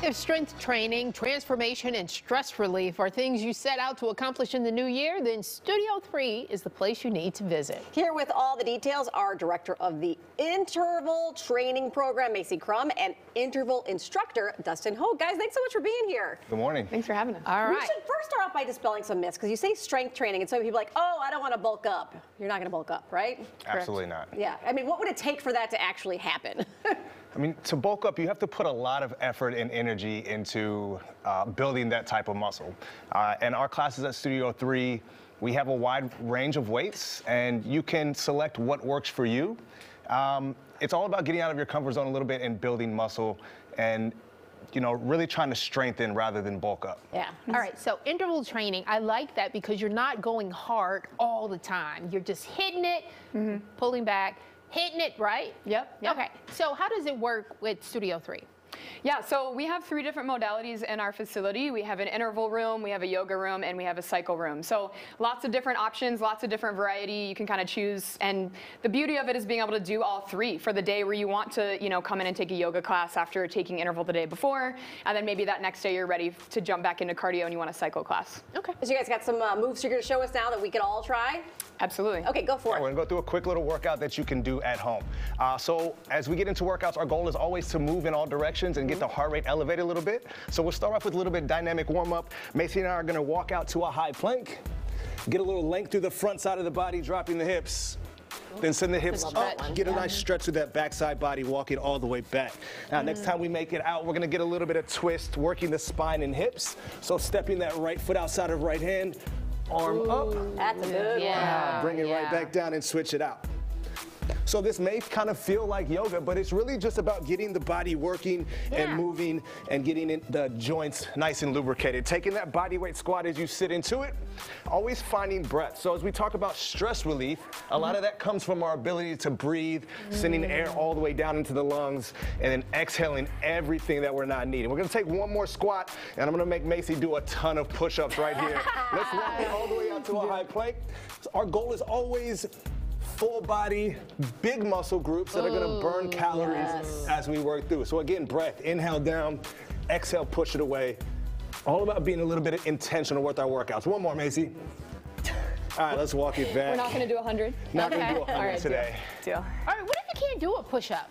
If strength training, transformation, and stress relief are things you set out to accomplish in the new year, then Studio 3 is the place you need to visit. Here with all the details, our director of the interval training program, Macie Crumb, and interval instructor, Dustin Hogue. Guys, thanks so much for being here. Good morning. Thanks for having us. All right. We should first start off by dispelling some myths because you say strength training, and some people are like, oh, I don't want to bulk up. You're not going to bulk up, right? Absolutely not. Yeah. I mean, what would it take for that to actually happen? I mean, to bulk up, you have to put a lot of effort and energy into uh, building that type of muscle. Uh, and our classes at Studio 3, we have a wide range of weights, and you can select what works for you. Um, it's all about getting out of your comfort zone a little bit and building muscle and you know, really trying to strengthen rather than bulk up. yeah. All right, so interval training, I like that because you're not going hard all the time. You're just hitting it, pulling back, hitting it, right? Yep, yep. Okay, so how does it work with Studio 3? Yeah, so we have three different modalities in our facility. We have an interval room, we have a yoga room, and we have a cycle room. So lots of different options, lots of different variety. You can kind of choose, and the beauty of it is being able to do all three for the day where you want to, you know, come in and take a yoga class after taking interval the day before, and then maybe that next day you're ready to jump back into cardio and you want a cycle class. Okay. So you guys got some uh, moves you're going to show us now that we could all try? Absolutely. Okay, go for Yeah, it. we're gonna go through a quick little workout that you can do at home. Uh, so as we get into workouts, our goal is always to move in all directions and get the heart rate elevated a little bit. So we'll start off with a little bit of dynamic warm up. Macie and I are gonna walk out to a high plank, get a little length through the front side of the body, dropping the hips. Then send the hips up, get a nice stretch through that backside body, walking all the way back. Now, next time we make it out, we're gonna get a little bit of twist, working the spine and hips. So stepping that right foot outside of right hand, arm up. That's a good one. Yeah. Bring it right back down and switch it out. So this may kind of feel like yoga, but it's really just about getting the body working Yeah. and moving and getting the joints nice and lubricated. Taking that body weight squat as you sit into it, always finding breath. So as we talk about stress relief, a lot of that comes from our ability to breathe, sending mm. air all the way down into the lungs, and then exhaling everything that we're not needing. We're gonna take one more squat, and I'm gonna make Macie do a ton of push-ups right here. Let's walk it all the way out to a high plank. Our goal is always full body, big muscle groups that are gonna burn calories yes. as we work through. So again, breath, inhale down, exhale, push it away. All about being a little bit intentional with our workouts. One more, Macie. All right, let's walk it back. We're not going to do 100. Not gonna do hundred right, today. Deal. All right, what if you can't do a push up?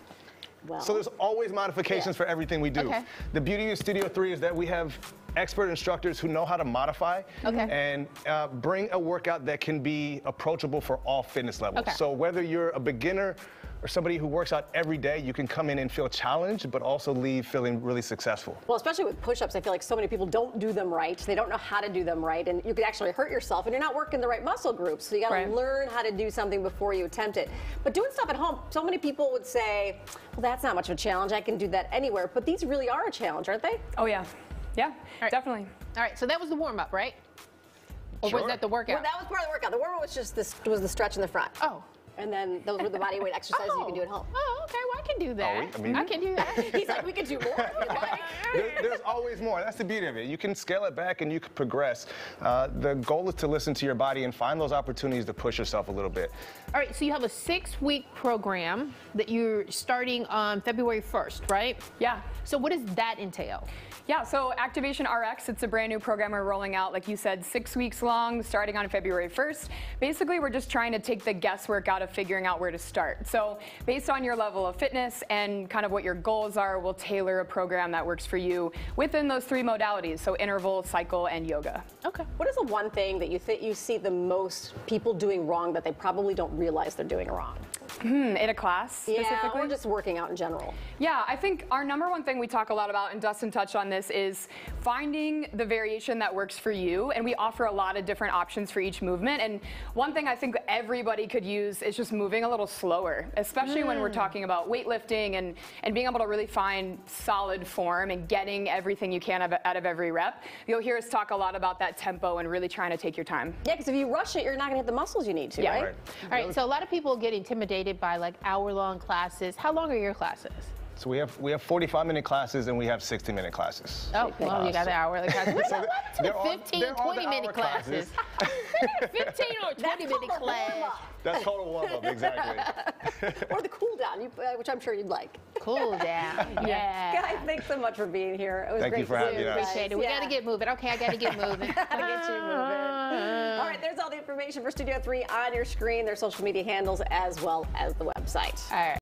Well, So there's always modifications for everything we do. Okay. The beauty of Studio 3 is that we have expert instructors who know how to modify Okay. and uh, bring a workout that can be approachable for all fitness levels. Okay. So whether you're a beginner or somebody who works out every day, you can come in and feel challenged, but also leave feeling really successful. Well, especially with push-ups, I feel like so many people don't do them right. They don't know how to do them right, and you could actually hurt yourself, and you're not working the right muscle groups. So you got to Right. learn how to do something before you attempt it. But doing stuff at home, so many people would say, "Well, that's not much of a challenge. I can do that anywhere." But these really are a challenge, aren't they? Oh, yeah. Yeah, right. definitely. All right, so that was the warm up, right? Or was that the Well, workout? that was part of the workout. The warm-up was just this was the stretch in the front. oh. And then those were the body weight exercises you can do at home. Oh, okay. Well, I can do that. I mean- I can do that. He's like, we could do more. There- there's always more. That's the beauty of it. You can scale it back and you can progress. Uh, the goal is to listen to your body and find those opportunities to push yourself a little bit. All right, so you have a six-week program that you're starting on February 1st, right? Yeah. So what does that entail? Yeah, so Activation RX, it's a brand new program we're rolling out, like you said, six weeks long, starting on February 1st. Basically, we're just trying to take the guesswork out of figuring out where to start. So, based on your level of fitness and kind of what your goals are, we'll tailor a program that works for you within those three modalities so, interval, cycle, and yoga. Okay. What is the one thing that you think you see the most people doing wrong that they probably don't realize they're doing wrong? Hmm, in a class Yeah, specifically? or just working out in general. Yeah, I think our number one thing we talk a lot about, and Dustin touched on this, is finding the variation that works for you. And we offer a lot of different options for each movement. And one thing I think everybody could use is just moving a little slower, especially when we're talking about weightlifting and, and being able to really find solid form and getting everything you can out of, out of every rep. You'll hear us talk a lot about that tempo and really trying to take your time. Yeah, because if you rush it, you're not going to hit the muscles you need to, Yeah. right? Right. All right, so a lot of people get intimidated by like hour-long classes. How long are your classes? So we have we have 45 minute classes and we have 60 minute classes. Oh, well, you got the hourly classes. What So about they're the all- 15, they're all the 20 minute classes? classes. 15 or 20 minute called a class. warm-up. That's total warm up, exactly. or the cool down, you, uh, which I'm sure you'd like. Cool down. Yeah. Guys, thanks so much for being here. It was Thank great you for to see having you us. guys. Appreciate it. We Yeah. got to get moving. Okay, I got to get moving. Gotta get you moving. All right, there's all the information for Studio 3 on your screen, their social media handles, as well as the website. All right.